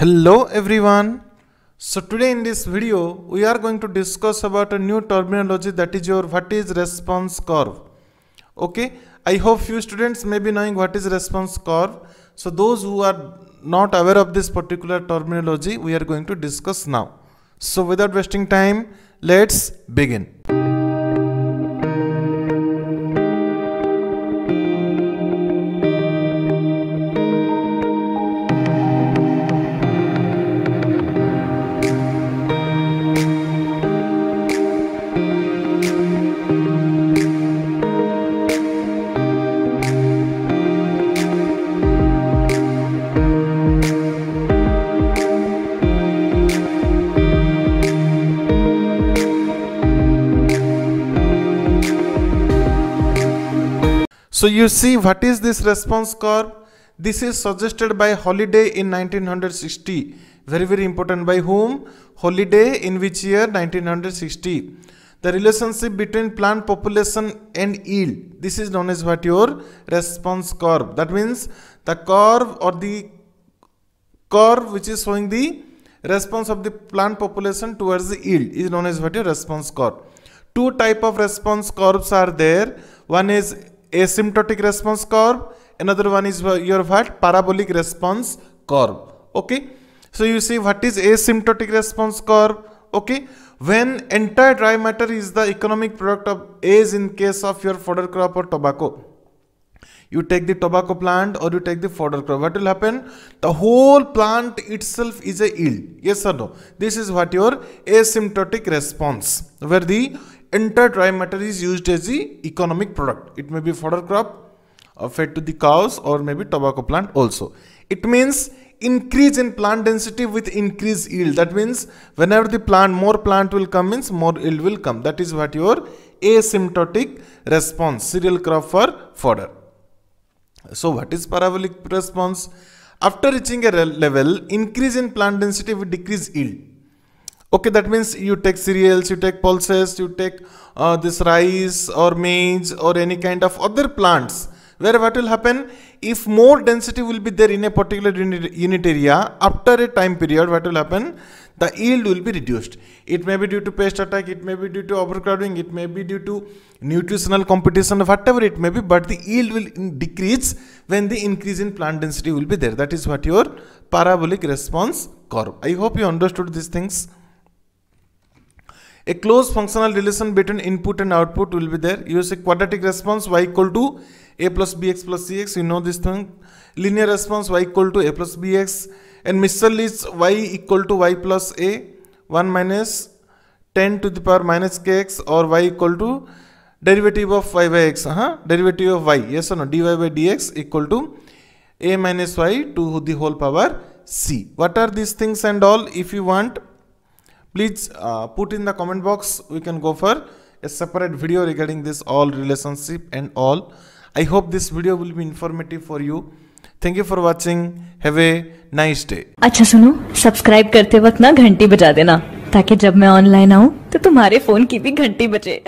Hello everyone. So today in this video we are going to discuss about a new terminology that is your what is response curve. Okay, I hope few students may be knowing what is response curve. So those who are not aware of this particular terminology we are going to discuss now. So without wasting time let's begin. So you see what is this response curve? This is suggested by Holliday in 1960. Very very important by whom? Holliday in which year? 1960. The relationship between plant population and yield. This is known as what your response curve. That means the curve or the curve which is showing the response of the plant population towards the yield is known as what your response curve. Two type of response curves are there. One is asymptotic response curve. Another one is your what? Parabolic response curve. Okay? So you see what is asymptotic response curve? Okay? When entire dry matter is the economic product of age in case of your fodder crop or tobacco. You take the tobacco plant or you take the fodder crop. What will happen? The whole plant itself is a yield. Yes or no? This is what your asymptotic response. Where the entire dry matter is used as the economic product. It may be fodder crop uh, fed to the cows or maybe tobacco plant also. It means increase in plant density with increased yield. That means whenever the plant, more plant will come means more yield will come. That is what your asymptotic response, cereal crop for fodder. So what is parabolic response? After reaching a level, increase in plant density with decrease yield okay that means you take cereals you take pulses you take uh, this rice or maize or any kind of other plants. Where what will happen? If more density will be there in a particular unit area after a time period what will happen? The yield will be reduced. It may be due to pest attack it may be due to overcrowding it may be due to nutritional competition whatever it may be but the yield will decrease when the increase in plant density will be there. That is what your parabolic response curve. I hope you understood these things a close functional relation between input and output will be there. Use a quadratic response y equal to a plus bx plus cx. You know this thing. Linear response y equal to a plus bx. And Mitchell is y equal to y plus a. 1 minus 10 to the power minus kx or y equal to derivative of y by x. Uh -huh. Derivative of y. Yes or no? dy by dx equal to a minus y to the whole power c. What are these things and all? If you want please uh, put in the comment box we can go for a separate video regarding this all relationship and all i hope this video will be informative for you thank you for watching have a nice day अच्छा सुनो subscribe करते वक्त ना घंटी बजा देना ताकि जब मैं ऑनलाइन आऊँ तो तुम्हारे फ़ोन की भी घंटी बजे